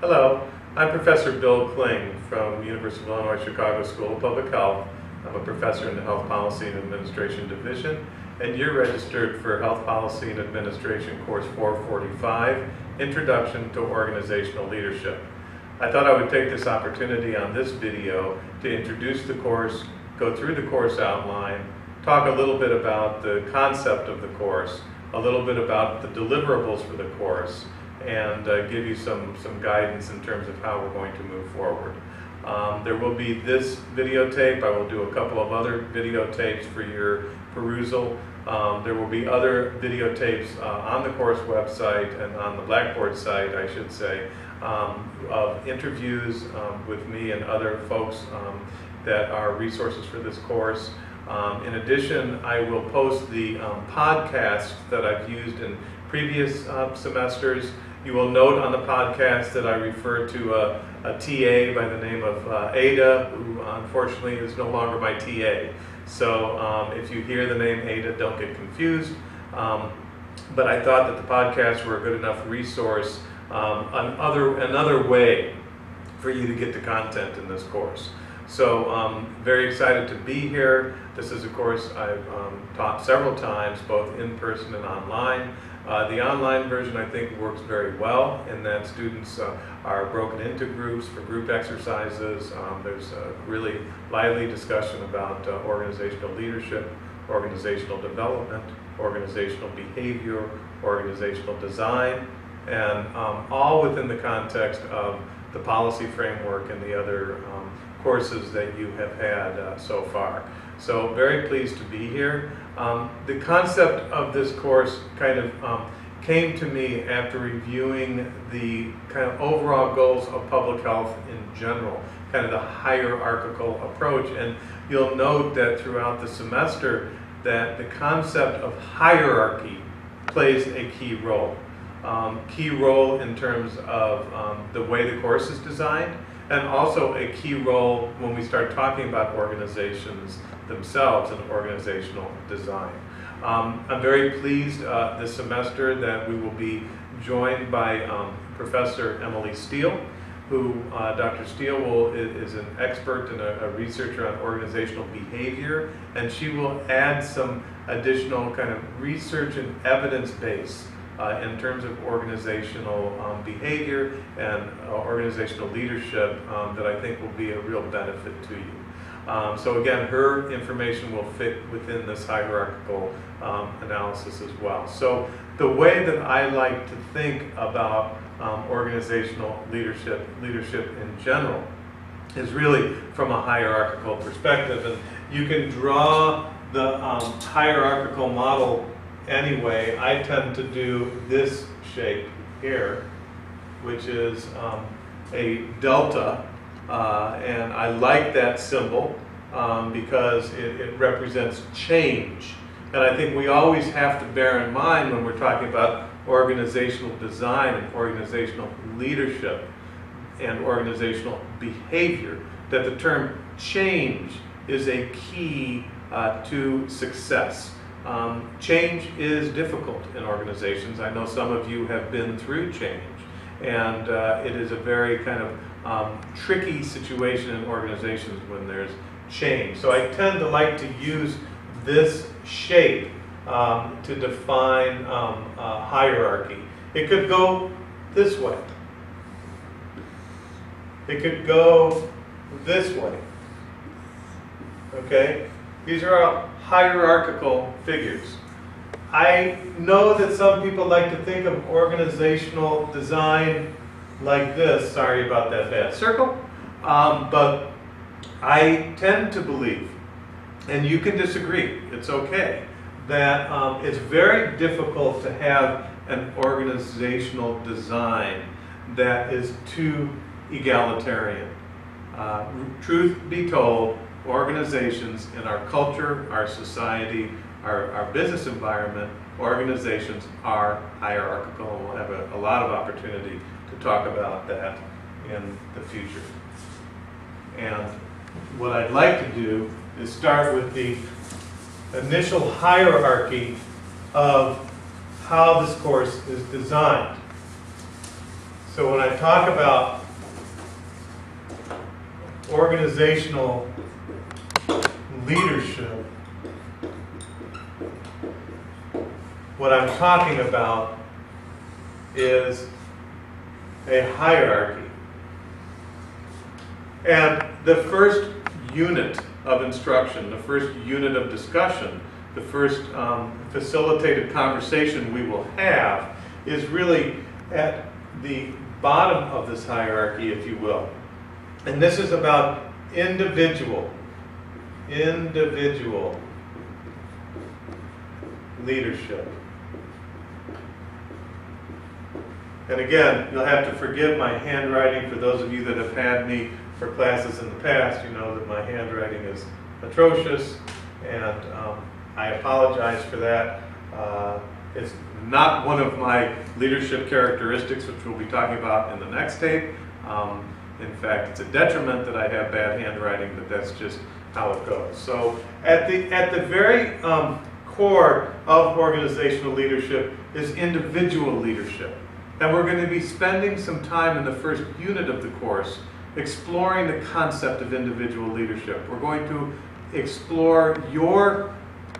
Hello, I'm Professor Bill Kling from University of Illinois Chicago School of Public Health. I'm a professor in the Health Policy and Administration Division, and you're registered for Health Policy and Administration Course 445, Introduction to Organizational Leadership. I thought I would take this opportunity on this video to introduce the course, go through the course outline, talk a little bit about the concept of the course, a little bit about the deliverables for the course, and uh, give you some, some guidance in terms of how we're going to move forward. Um, there will be this videotape. I will do a couple of other videotapes for your perusal. Um, there will be other videotapes uh, on the course website and on the Blackboard site, I should say, um, of interviews um, with me and other folks um, that are resources for this course. Um, in addition, I will post the um, podcast that I've used in previous uh, semesters. You will note on the podcast that I refer to a, a TA by the name of uh, Ada, who unfortunately is no longer my TA. So um, if you hear the name Ada, don't get confused. Um, but I thought that the podcasts were a good enough resource, um, another, another way for you to get the content in this course. So um, very excited to be here. This is a course I've um, taught several times, both in person and online. Uh, the online version I think works very well in that students uh, are broken into groups for group exercises. Um, there's a really lively discussion about uh, organizational leadership, organizational development, organizational behavior, organizational design, and um, all within the context of the policy framework and the other um, courses that you have had uh, so far. So very pleased to be here. Um, the concept of this course kind of um, came to me after reviewing the kind of overall goals of public health in general, kind of the hierarchical approach. And you'll note that throughout the semester that the concept of hierarchy plays a key role. Um, key role in terms of um, the way the course is designed, and also a key role when we start talking about organizations themselves and organizational design. Um, I'm very pleased uh, this semester that we will be joined by um, Professor Emily Steele, who uh, Dr. Steele will, is, an expert and a, a, researcher on organizational behavior, and she will add some additional kind of research and evidence base uh, in terms of organizational um, behavior and uh, organizational leadership um, that I think will be a real benefit to you. Um, so again, her information will fit within this hierarchical um, analysis as well. So the way that I like to think about um, organizational leadership, leadership in general, is really from a hierarchical perspective. And you can draw the um, hierarchical model anyway. I tend to do this shape here, which is um, a delta uh, and I like that symbol um, because it, it, represents change. And I think we always have to bear in mind when we're talking about organizational design and organizational leadership and organizational behavior that the term change is a key uh, to success. Um, change is difficult in organizations. I know some of you have been through change, and uh, it is a very kind of um, tricky situation in organizations when there's change. So I tend to like to use this shape um, to define um, hierarchy. It could go this way. It could go this way. Okay? These are all hierarchical figures. I know that some people like to think of organizational design like this. Sorry about that bad circle. Um, but I tend to believe, and you can disagree, it's okay, that um, it's very difficult to have an organizational design that is too egalitarian. Uh, truth be told, organizations in our culture, our society, our, our business environment, organizations are hierarchical, and we'll have a, a lot of opportunity talk about that in the future. And what I'd like to do is start with the initial hierarchy of how this course is designed. So when I talk about organizational leadership, what I'm talking about is a hierarchy. And the first unit of instruction, the first unit of discussion, the first um, facilitated conversation we will have is really at the bottom of this hierarchy, if you will. And this is about individual, individual leadership. And again, you'll have to forgive my handwriting. For those of you that have had me for classes in the past, you know that my handwriting is atrocious, and um, I apologize for that. Uh, it's not one of my leadership characteristics, which we'll be talking about in the next tape. Um, in fact, it's a detriment that I have bad handwriting, but that's just how it goes. So at the, at the very um, core of organizational leadership is individual leadership. And we're going to be spending some time in the first unit of the course exploring the concept of individual leadership. We're going to explore your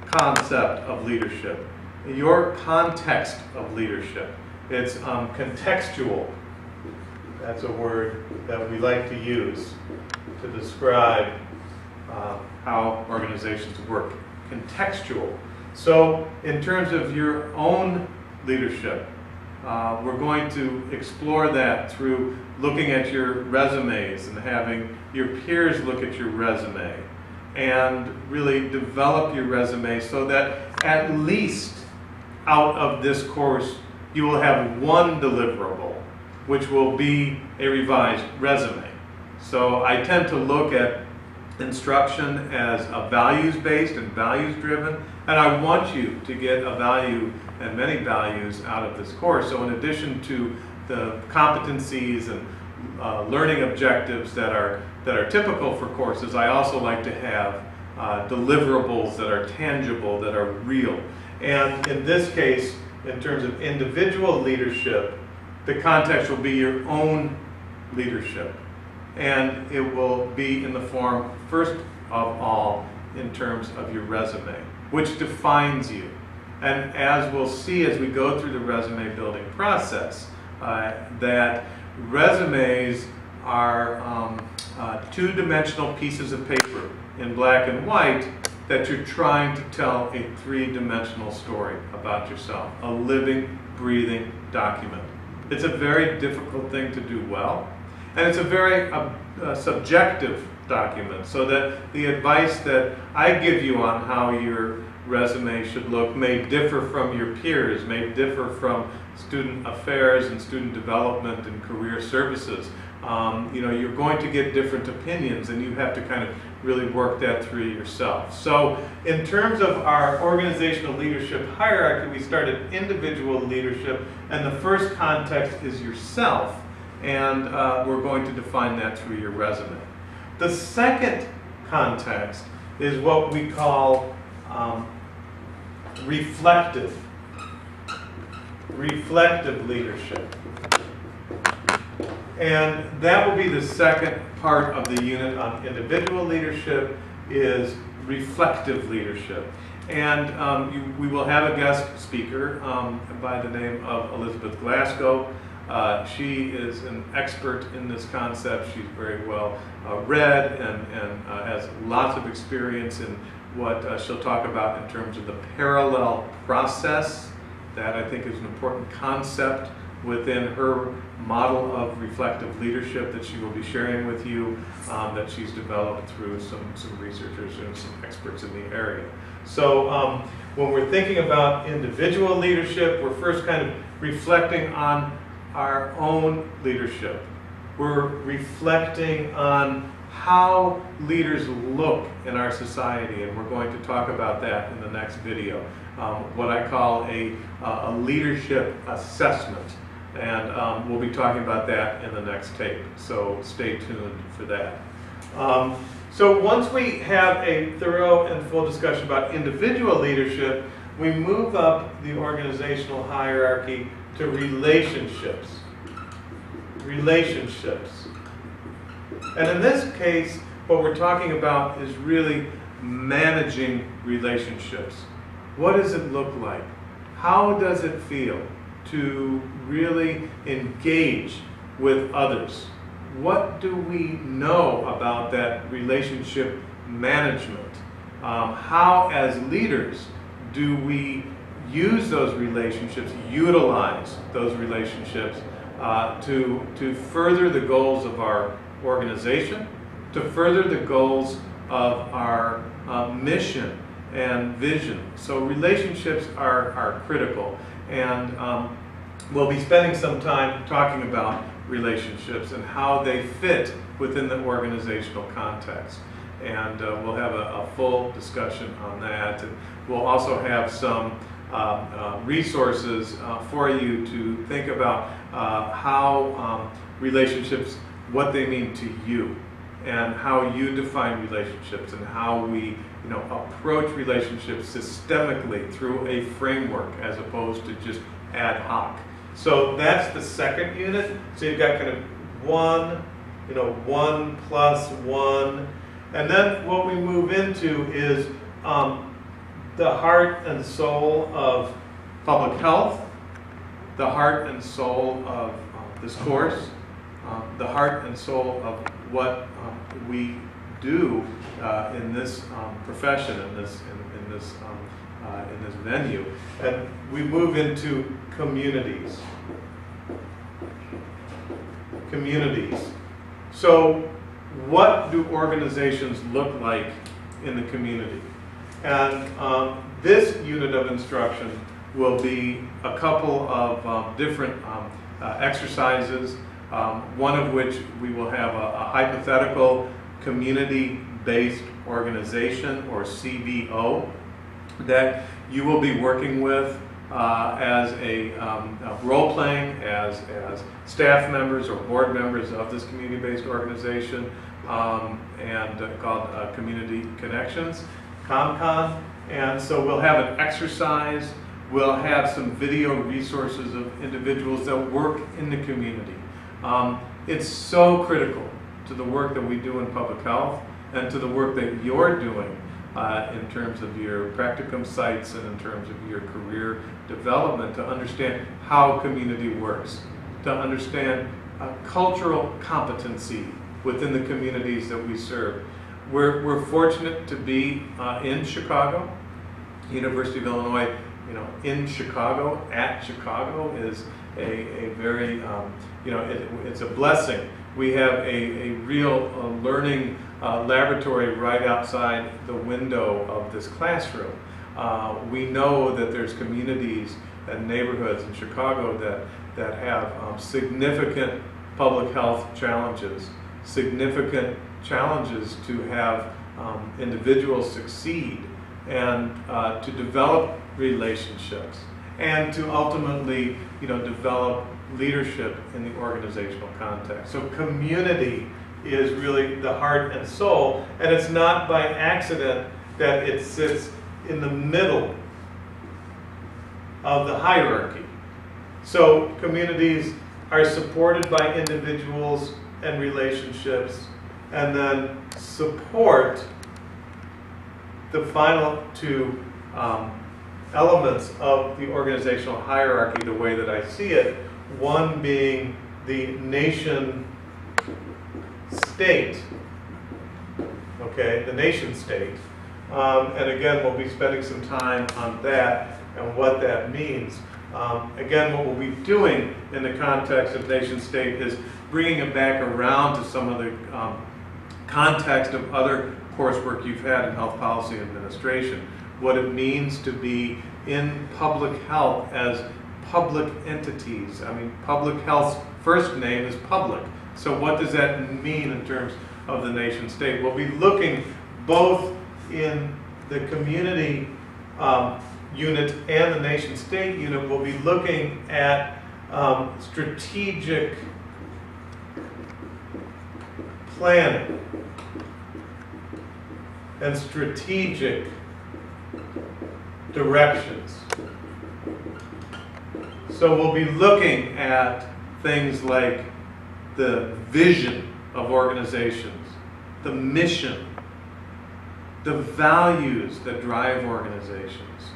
concept of leadership, your context of leadership. It's um, contextual. That's a word that we like to use to describe uh, how organizations work. Contextual. So, in terms of your own leadership, uh, we're going to explore that through looking at your resumes and having your peers look at your resume and really develop your resume so that at least out of this course you will have one deliverable which will be a revised resume. So I tend to look at instruction as a values based and values driven and I want you to get a value and many values out of this course. So in addition to the competencies and uh, learning objectives that are that are typical for courses, I also like to have uh, deliverables that are tangible, that are real. And in this case, in terms of individual leadership, the context will be your own leadership. And it will be in the form, first of all, in terms of your resume, which defines you. And as we'll see as we go through the resume building process, uh, that resumes are um, uh, two-dimensional pieces of paper in black and white that you're trying to tell a three-dimensional story about yourself, a living, breathing document. It's a very difficult thing to do well, and it's a very uh, uh, subjective document, so that the advice that I give you on how your resume should look may differ from your peers, may differ from student affairs and student development and career services. Um, you know, you're going to get different opinions and you have to kind of really work that through yourself. So in terms of our organizational leadership hierarchy, we start at individual leadership and the first context is yourself and uh, we're going to define that through your resume. The second context is what we call um, reflective, reflective leadership. And that will be the second part of the unit on individual leadership is reflective leadership. And um, you, we will have a guest speaker um, by the name of Elizabeth Glasgow. Uh, she is an expert in this concept. She's very well uh, read and, and uh, has lots of experience in what uh, she'll talk about in terms of the parallel process. That I think is an important concept within her model of reflective leadership that she will be sharing with you um, that she's developed through some, some researchers and some experts in the area. So um, when we're thinking about individual leadership, we're first kind of reflecting on our own leadership. We're reflecting on how leaders look in our society, and we're going to talk about that in the next video. Um, what I call a, uh, a leadership assessment. And um, we'll be talking about that in the next tape, so stay tuned for that. Um, so once we have a thorough and full discussion about individual leadership, we move up the organizational hierarchy to relationships. relationships. And in this case, what we're talking about is really managing relationships. What does it look like? How does it feel to really engage with others? What do we know about that relationship management? Um, how, as leaders, do we use those relationships, utilize those relationships uh, to, to further the goals of our organization, to further the goals of our uh, mission and vision. So relationships are, are critical. And um, we'll be spending some time talking about relationships and how they fit within the organizational context. And uh, we'll have a, a, full discussion on that. And we'll also have some uh, uh, resources uh, for you to think about uh, how um, relationships, what they mean to you, and how you define relationships, and how we you know, approach relationships systemically through a framework as opposed to just ad hoc. So that's the second unit. So you've got kind of one, you know, one plus one. And then what we move into is um, the heart and soul of public health, the heart and soul of uh, this course, um, the heart and soul of what um, we do uh, in this um, profession, in this, in, in this, um, uh, in this venue. And we move into communities. Communities. So what do organizations look like in the community? And um, this unit of instruction will be a couple of um, different um, uh, exercises, um, one of which we will have a, a hypothetical community-based organization or CBO that you will be working with uh, as a, um, a role playing as, as staff members or board members of this community-based organization um, and uh, called uh, Community Connections, ComCon. And so we'll have an exercise, we'll have some video resources of individuals that work in the community. Um, it's so critical to the work that we do in public health and to the work that you're doing uh, in terms of your practicum sites and in terms of your career development to understand how community works, to understand uh, cultural competency within the communities that we serve. We're, we're fortunate to be uh, in Chicago. University of Illinois, you know, in Chicago, at Chicago is a, a very, um, you know, it, it's a blessing. We have a, a real uh, learning uh, laboratory right outside the window of this classroom. Uh, we know that there's communities and neighborhoods in Chicago that, that have um, significant public health challenges, significant challenges to have um, individuals succeed and uh, to develop relationships and to ultimately you know, develop leadership in the organizational context. So community is really the heart and soul, and it's not by accident that it sits in the middle of the hierarchy. So communities are supported by individuals and relationships, and then support the final two um, elements of the organizational hierarchy the way that I see it. One being the nation state, okay, the nation state. Um, and again, we'll be spending some time on that and what that means. Um, again, what we'll be doing in the context of nation state is bringing it back around to some of the um, context of other coursework you've had in health policy administration. What it means to be in public health as public entities. I mean, public health's first name is public. So what does that mean in terms of the nation state? We'll be looking both in the community um, unit and the nation state unit. We'll be looking at um, strategic planning and strategic directions. So we'll be looking at things like the vision of organizations, the mission, the values that drive organizations,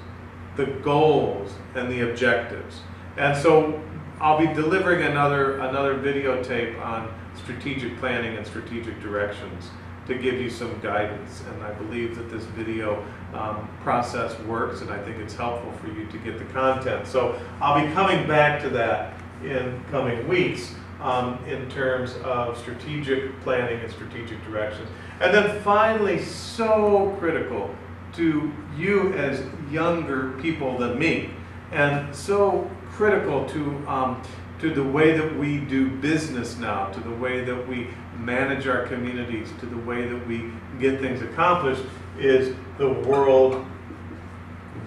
the goals and the objectives. And so I'll be delivering another, another videotape on strategic planning and strategic directions to give you some guidance. And I believe that this video um, process works and I think it's helpful for you to get the content. So I'll be coming back to that in coming weeks um, in terms of strategic planning and strategic directions. And then finally, so critical to you as younger people than me, and so critical to um, to the way that we do business now, to the way that we manage our communities, to the way that we get things accomplished, is the world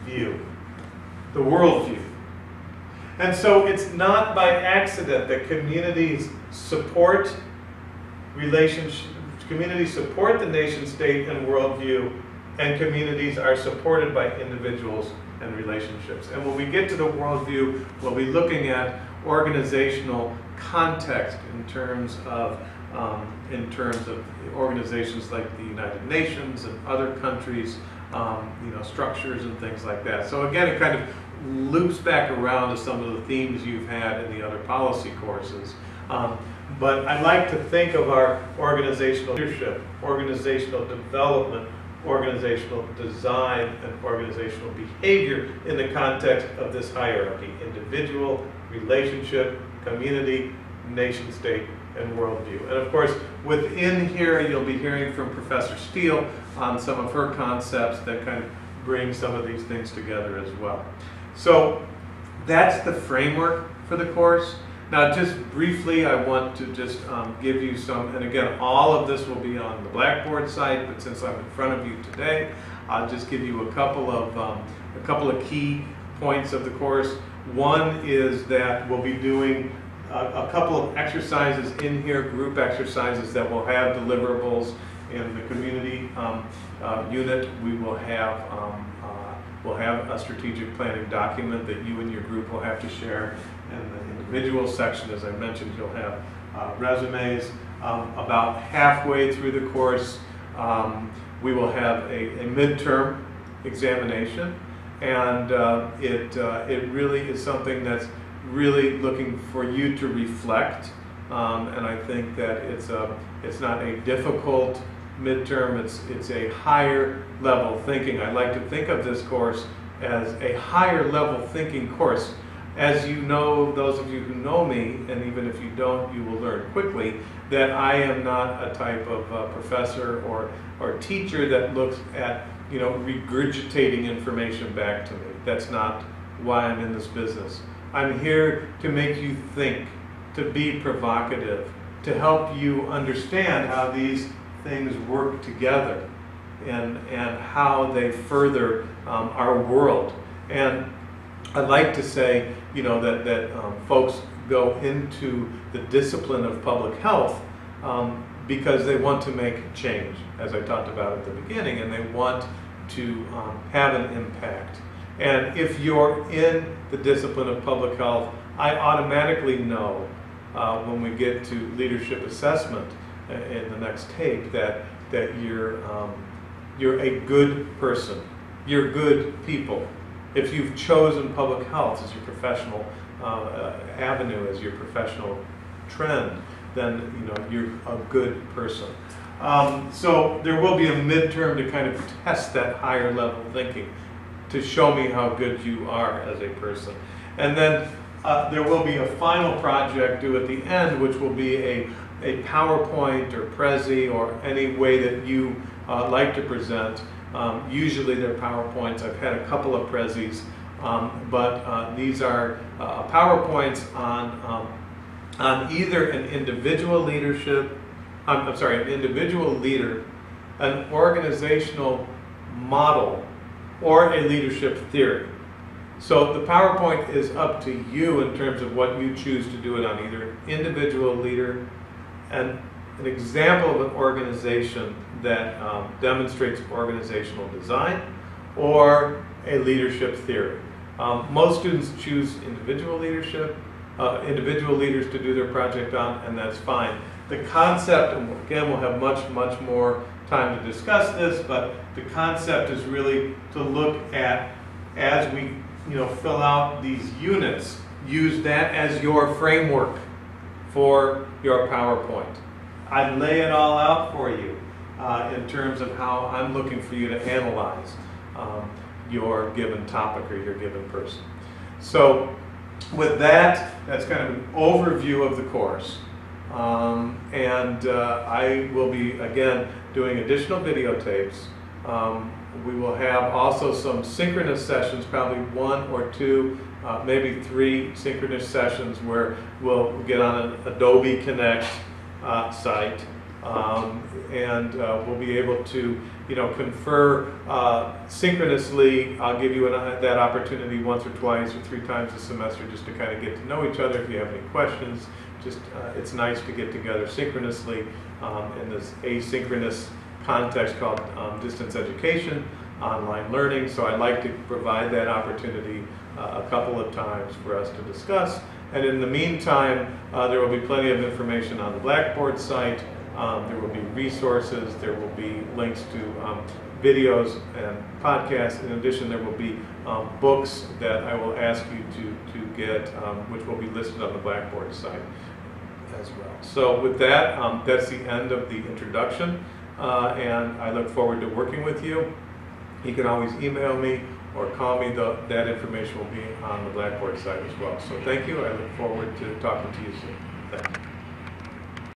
view. The world view. And so it's not by accident that communities support relationships, communities support the nation state and worldview, and communities are supported by individuals and relationships. And when we get to the worldview, we'll be looking at organizational context in terms of um, in terms of organizations like the United Nations and other countries, um, you know, structures and things like that. So again, it kind of loops back around to some of the themes you've had in the other policy courses. Um, but I like to think of our organizational leadership, organizational development, organizational design, and organizational behavior in the context of this hierarchy individual, relationship, community, nation state, and worldview. And of course, within here, you'll be hearing from Professor Steele on some of her concepts that kind of bring some of these things together as well. So that's the framework for the course. Now, just briefly, I want to just um, give you some, and again, all of this will be on the Blackboard site, but since I'm in front of you today, I'll just give you a couple of, um, a couple of key points of the course. One is that we'll be doing a, a couple of exercises in here, group exercises that will have deliverables in the community um, uh, unit. We will have um, We'll have a strategic planning document that you and your group will have to share. In the individual section, as I mentioned, you'll have uh, resumes. Um, about halfway through the course, um, we will have a, a midterm examination. And uh, it, uh, it really is something that's really looking for you to reflect. Um, and I think that it's, a, it's not a difficult midterm, it's, it's a higher level thinking. I like to think of this course as a higher level thinking course. As you know, those of you who know me, and even if you don't, you will learn quickly, that I am not a type of uh, professor or, or teacher that looks at, you know, regurgitating information back to me. That's not why I'm in this business. I'm here to make you think, to be provocative, to help you understand how these things work together and, and how they further um, our world. And I'd like to say, you know, that, that um, folks go into the discipline of public health um, because they want to make change, as I talked about at the beginning, and they want to um, have an impact. And if you're in the discipline of public health, I automatically know uh, when we get to leadership assessment in the next tape that that you're um, you're a good person. You're good people. If you've chosen public health as your professional uh, uh, avenue, as your professional trend, then you know you're a good person. Um, so there will be a midterm to kind of test that higher level thinking, to show me how good you are as a person, and then uh, there will be a final project due at the end, which will be a a PowerPoint or Prezi or any way that you uh, like to present. Um, usually they're PowerPoints. I've had a couple of Prezis, um, but uh, these are uh, PowerPoints on, um, on either an individual leadership, I'm, I'm sorry, an individual leader, an organizational model, or a leadership theory. So the PowerPoint is up to you in terms of what you choose to do it on, either individual leader, an, an example of an organization that um, demonstrates organizational design or a leadership theory. Um, most students choose individual leadership. Uh, individual leaders to do their project on, and that's fine. The concept, and again, we'll have much, much more time to discuss this, but the concept is really to look at, as we, you know, fill out these units, use that as your framework for your PowerPoint. I lay it all out for you uh, in terms of how I'm looking for you to analyze um, your given topic or your given person. So with that, that's kind of an overview of the course. Um, and uh, I will be, again, doing additional videotapes. Um, we will have also some synchronous sessions, probably one or two, uh, maybe three synchronous sessions where we'll get on an Adobe Connect uh, site um, and uh, we'll be able to, you know, confer uh, synchronously. I'll give you an, that opportunity once or twice or three times a semester just to kind of get to know each other. If you have any questions, just uh, it's nice to get together synchronously um, in this asynchronous context called um, distance education, online learning. So I'd like to provide that opportunity uh, a couple of times for us to discuss. And in the meantime, uh, there will be plenty of information on the Blackboard site. Um, there will be resources, there will be links to um, videos and podcasts. In addition, there will be um, books that I will ask you to, to get, um, which will be listed on the Blackboard site as well. So with that, um, that's the end of the introduction, uh, and I look forward to working with you. You can always email me or call me. The, that information will be on the Blackboard site as well. So thank you. I look forward to talking to you soon. Thank you.